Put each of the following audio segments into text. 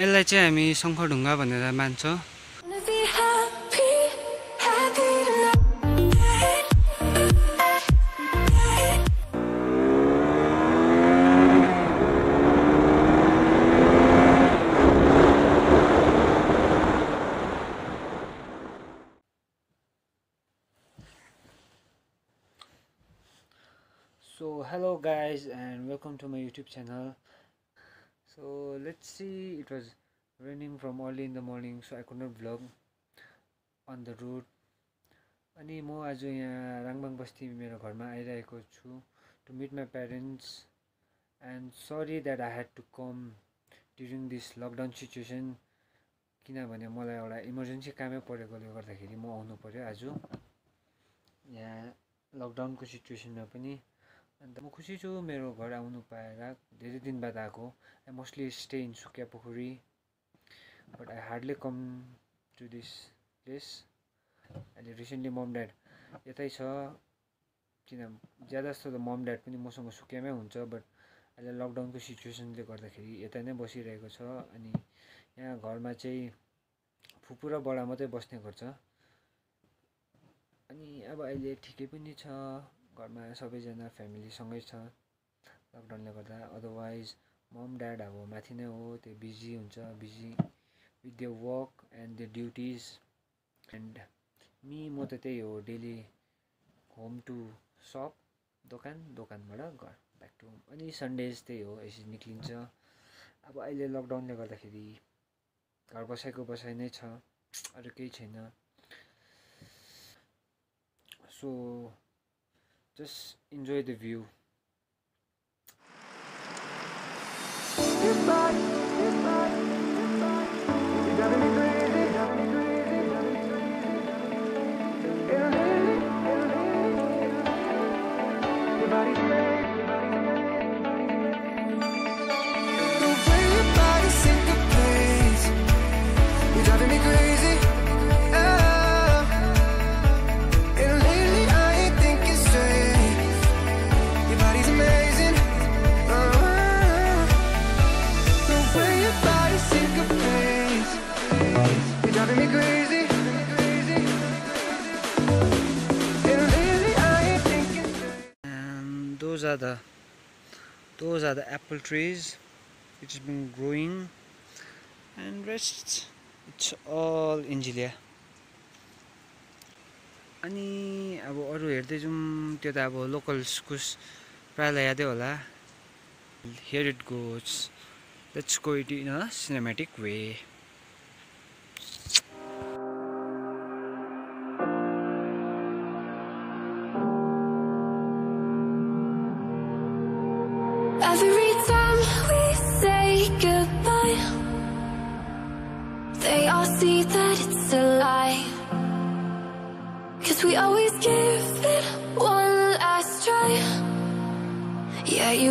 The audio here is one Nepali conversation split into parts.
यसलाई चाहिँ हामी शङ्खढुङ्गा भनेर मान्छौँ. So hello guys and welcome to my YouTube channel. So let's see. It was raining from early in the morning so I could not vlog on the road. अनि म आज यहाँ राङबाङ बस्ती मेरो घरमा आइरहेको छु to meet my parents and sorry that I had to come during this lockdown situation किनभने मलाई एउटा इमर्जेन्सी कामै परेकोले गर्दाखेरि म आउनु पऱ्यो आज यहाँ लकडाउनको सिचुएसनमा पनि। अन्त म खुसी छु मेरो घर आउनु पाएर धेरै दिन बाद आएको। I mostly stay in Sukiya Pokhari but I hardly come to this place अहिले रिसेन्टली मम ड्याड यतै छ किन ज्यादा जस्तो त मम ड्याड पनि मसँग सुकियामै हुन्छ बट अहिले लकडाउनको सिचुएसनले गर्दाखेरि यता नै बसिरहेको छ। अनि यहाँ घरमा चाहिँ फुपू र बडा मात्रै बस्ने गर्छ। अनि अब अहिले ठिकै पनि छ। घरमा सबैजना फ्यामिलीसँगै छ। लकडाउनले गर्दा अदरवाइज मम ड्याड अब माथि नै हो त्यो बिजी हुन्छ busy with the work and the duties and me म त त्यही हो डेली होम टु सप दोकान दोकानबाट घर ब्याक टु होम अनि सन्डेज त्यही हो यसरी निक्लिन्छ। अब अहिले लकडाउनले गर्दाखेरि घर बसाइको बसाइ नै छ अरू केही छैन। So just enjoy the view goodbye, goodbye, goodbye. Apple trees. Which has been growing. And rest it's all engilia अनि अब अरू हेर्दै जाउँ त्यो त अब लोकल इस्कुस प्रायःलाई यादै होला here it goes let's go it in a cinematic way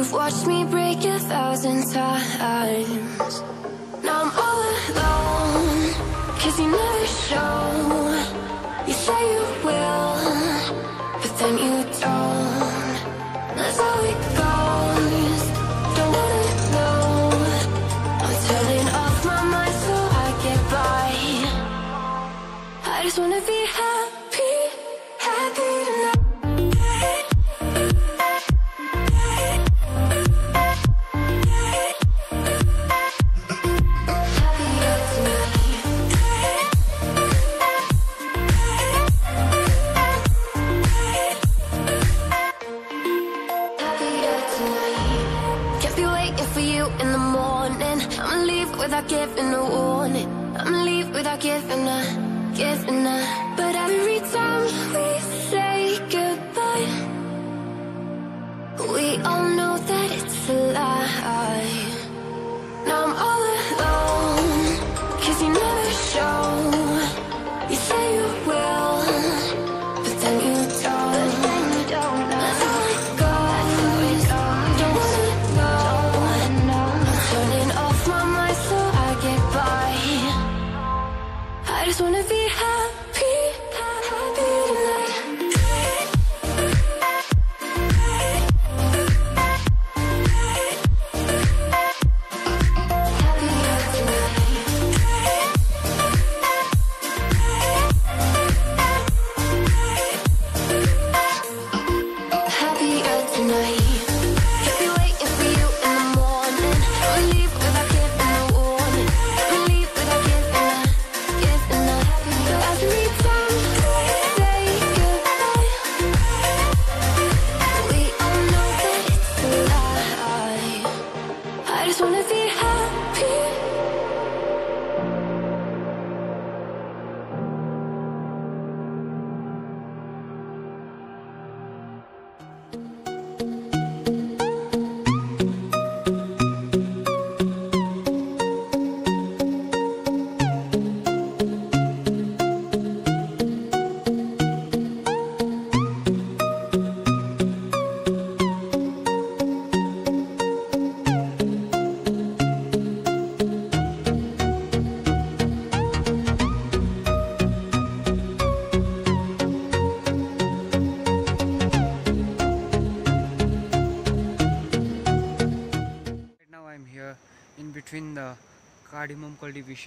you've watched me break a thousand times. Now I'm giving up, giving up. But every time we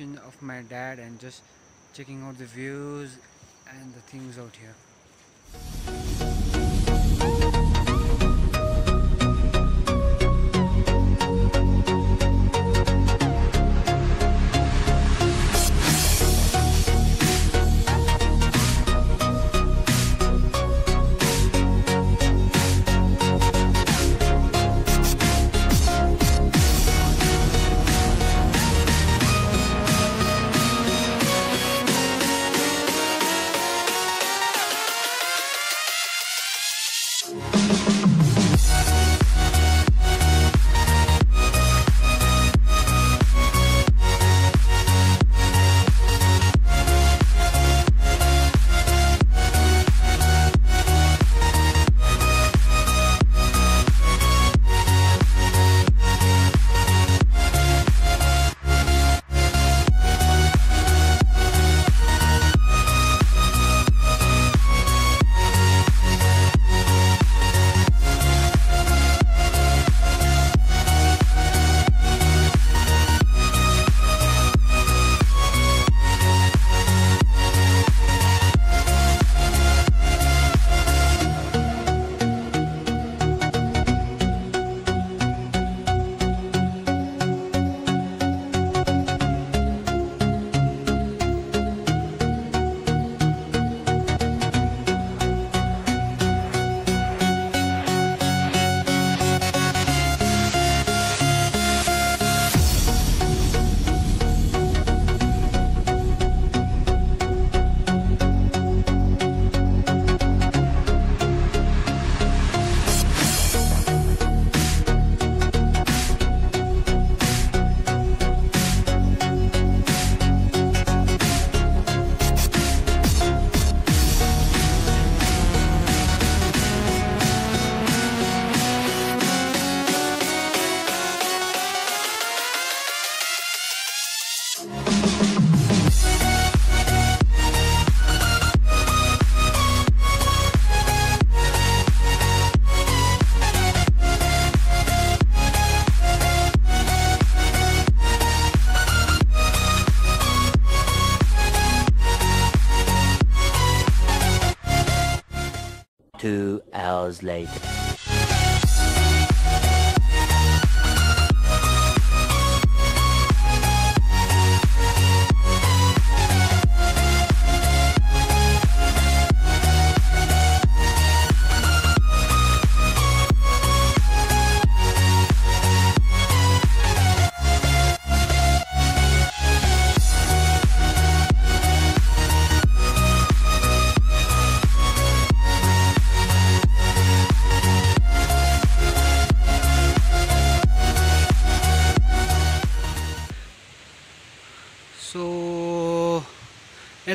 of my dad and just checking out the views and the things out here hours later.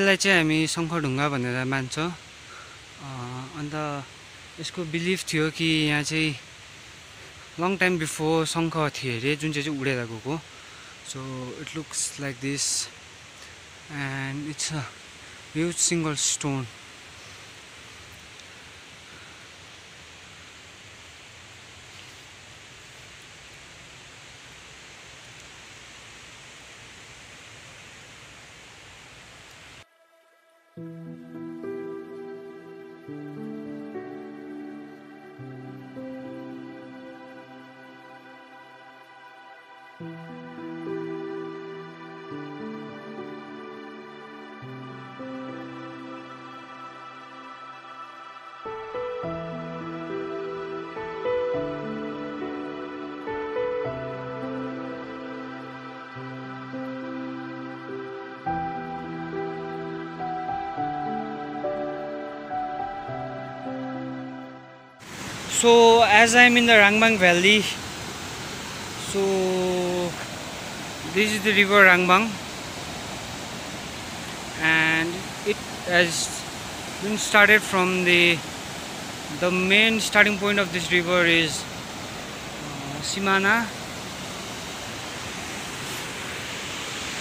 यसलाई चाहिँ हामी शङ्खढुङ्गा भनेर मान्छ। अन्त यसको बिलिफ थियो कि यहाँ चाहिँ लङ टाइम बिफोर शङ्ख थियो अरे जुन चाहिँ चाहिँ उडेर गएको। So it looks like this and it's a huge single stone So as I'm in the Rangbang Valley, so this is the river Rangbang, and it has been started from the the main starting point of this river is uh, Simana,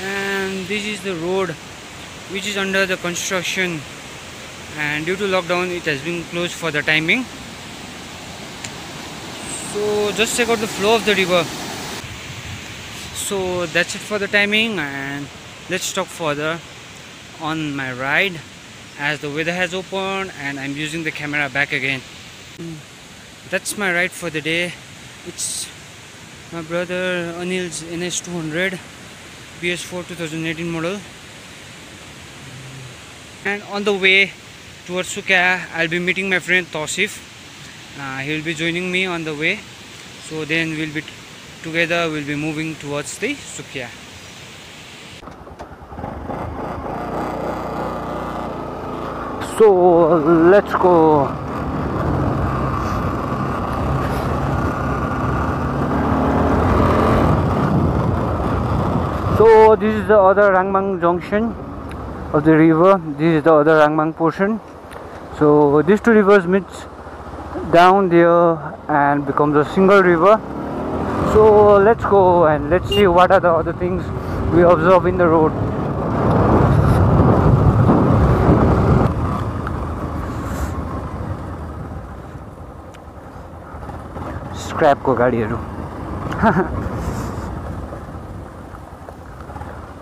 and this is the road which is under the construction, and due to lockdown, it has been closed for the timing. So just check out the flow of the river. so that's it for the timing and let's talk further on my ride as the weather has opened and I'm using the camera back again. That's my ride for the day. It's my brother Anil's NS200 PS4 2018 model. And on the way towards Sukia I'll be meeting my friend Tosif uh, he will be joining me on the way. So then we'll be together we'll be moving towards the Sukia so let's go. So this is the other Rangmang junction of the river. This is the other Rangmang portion. So these two rivers meets down there and becomes a single river so let's go and let's see what are the other things we observe in the road स्क्रैपको गाडीहरू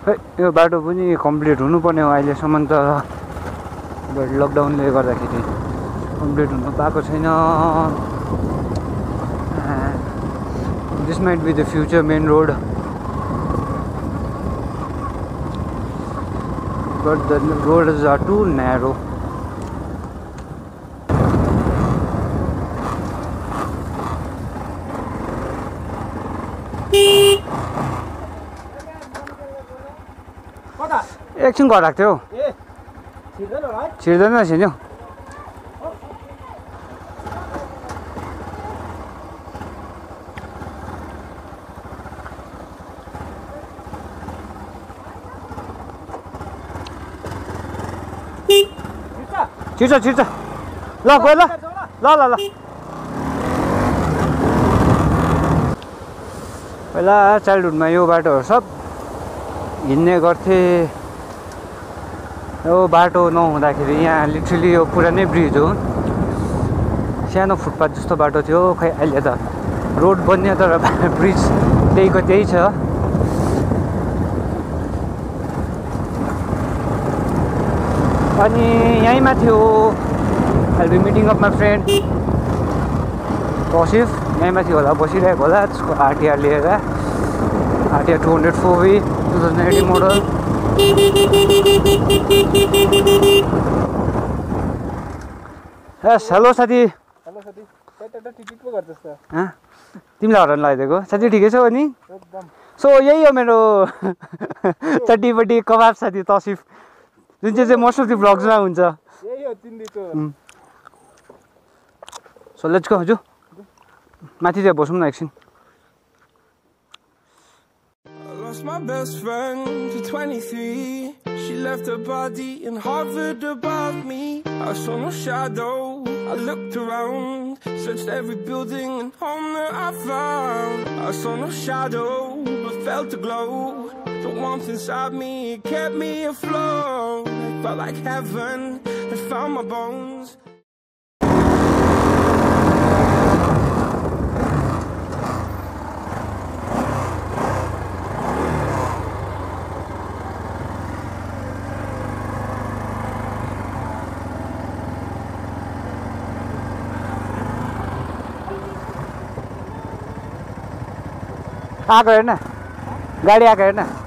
खै यो बाटो पनि कम्प्लिट हुनुपर्ने हो अहिलेसम्म त लकडाउनले गर्दाखेरि कम्प्लिट हुनु पाएको छैन। This might be the future main road but the roads are too narrow. एकछिन घर राख्थ्यो। छिर्दैन छिर्यो छिर्छ छिर्छ ल गयो ल ल ल ल पहिला चाइल्डहुडमा यो बाटोहरू सब हिँड्ने गर्थे यो बाटो नहुँदाखेरि यहाँ लिटरली यो पुरानै ब्रिज हो सानो फुटपाथ जस्तो बाटो थियो खै अहिले त रोड बन्यो तर ब्रिज त्यहीको त्यही छ अनि यहीँ माथि हो। I'll be meeting of my friend Tasif यहीँ माथि होला बसिरहेको होला त्यसको आरटिआर लिएर RTR two hundred four V two thousand eighteen model S hello साथी हेलो साथी? तिमीलाई हराउनु लगाइदिएको साथी ठिकै छौ अनि सो यही हो मेरो चट्टीपट्टि कबाब साथी तसिफ जुन चाहिँ चाहिँ मोस्ट अफ दि भ्लग्समा हुन्छ यही हो तिमीको सो लेट्स गो हजुर माथि चाहिँ बसौँ न एकछिन I lost my best friend to 23. She left her body and hovered above me. I saw no shadow. I looked around, searched every building and home that I found. I saw no shadow, but felt a glow. The warmth inside me it kept me afloat. It felt like heaven had found my bones. आएको हेर्न गाडी आएको हेर्न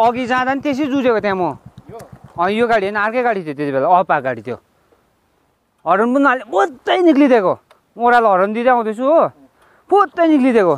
अघि जाँदा नि त्यसै जुझेको त्यहाँ म। अँ यो गाडी होइन अर्कै गाडी थियो त्यति बेला अपा गाडी थियो। हर्न पनि हाले पुत्तै निक्लिदिएको। ओह्रालो हर्न दिँदै आउँदैछु हो। पुत्तै निक्लिदिएको।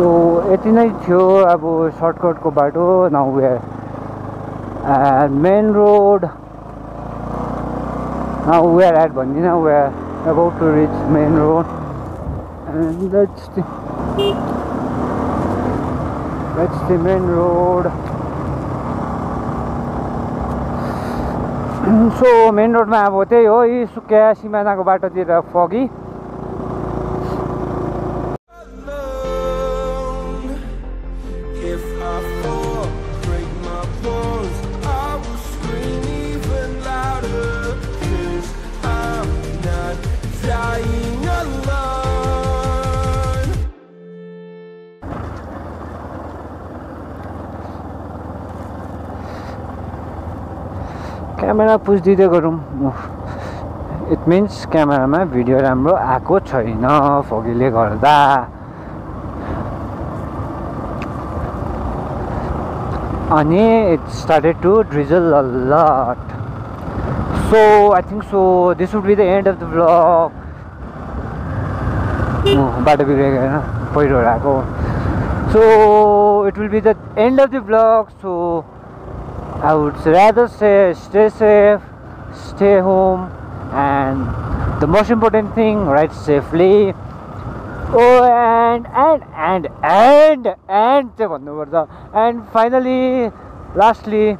सो यति नै थियो अब सर्टकटको बाटो now where main road now where at भन्दिनँ where about to reach main road and that's that's the main road so main रोडमा अब त्यही हो यी सुकिया सिमानाको बाटोतिर फगी। क्यामेरा पुछिदिँदै गरौँ। इट मिन्स क्यामेरामा भिडियो राम्रो आएको छैन फगीले गर्दा। अनि it started to drizzle a lot so I think so this would be the end of the blog बाटो बिग्रेको होइन पहिरोहरू आएको। So it will be the end of the blog so I would rather say stay safe, stay home, and the most important thing, ride safely. Oh, and and and and and and finally, lastly,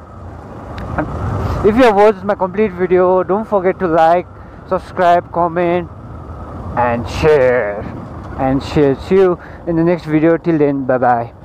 if you have watched my complete video, don't forget to like, subscribe, comment, and share. And share. See you in the next video. Till then, bye bye.